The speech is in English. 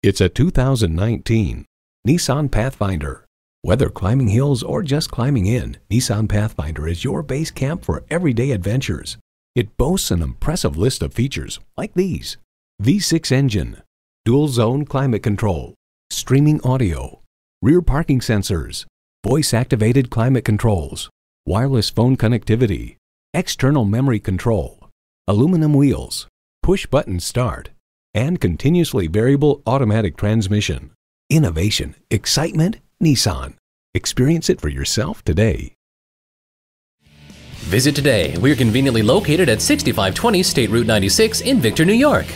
It's a 2019 Nissan Pathfinder. Whether climbing hills or just climbing in, Nissan Pathfinder is your base camp for everyday adventures. It boasts an impressive list of features like these. V6 engine, dual zone climate control, streaming audio, rear parking sensors, voice activated climate controls, wireless phone connectivity, external memory control, aluminum wheels, push button start, and continuously variable automatic transmission. Innovation, excitement, Nissan. Experience it for yourself today. Visit today. We're conveniently located at 6520 State Route 96 in Victor, New York.